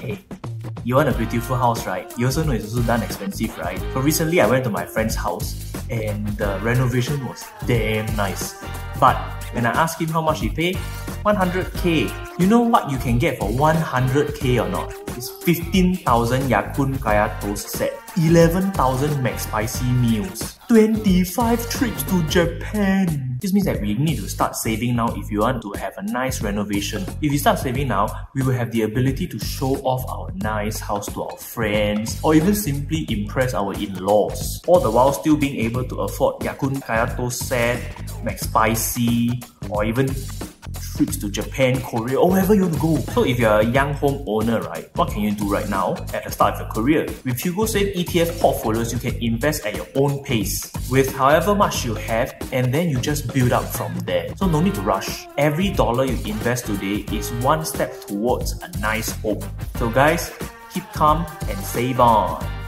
Hey, you want a beautiful house, right? You also know it's also done expensive, right? So recently I went to my friend's house and the renovation was damn nice. But when I asked him how much he paid, 100k. You know what you can get for 100k or not? It's 15,000 Ya Kun Kaya Toast set, 11,000 McSpicy meals, 25 trips to Japan. This means that we need to start saving now if you want to have a nice renovation. If you start saving now, we will have the ability to show off our nice house to our friends or even simply impress our in-laws. All the while still being able to afford Ya Kun Kaya Toast set, McSpicy, or even trips to Japan, Korea, or wherever you want to go. So if you're a young home owner, right, what can you do right now at the start of your career? With Hugosave ETF portfolios, you can invest at your own pace with however much you have, and then you just build up from there. So no need to rush. Every dollar you invest today is one step towards a nice home. So guys, keep calm and save on.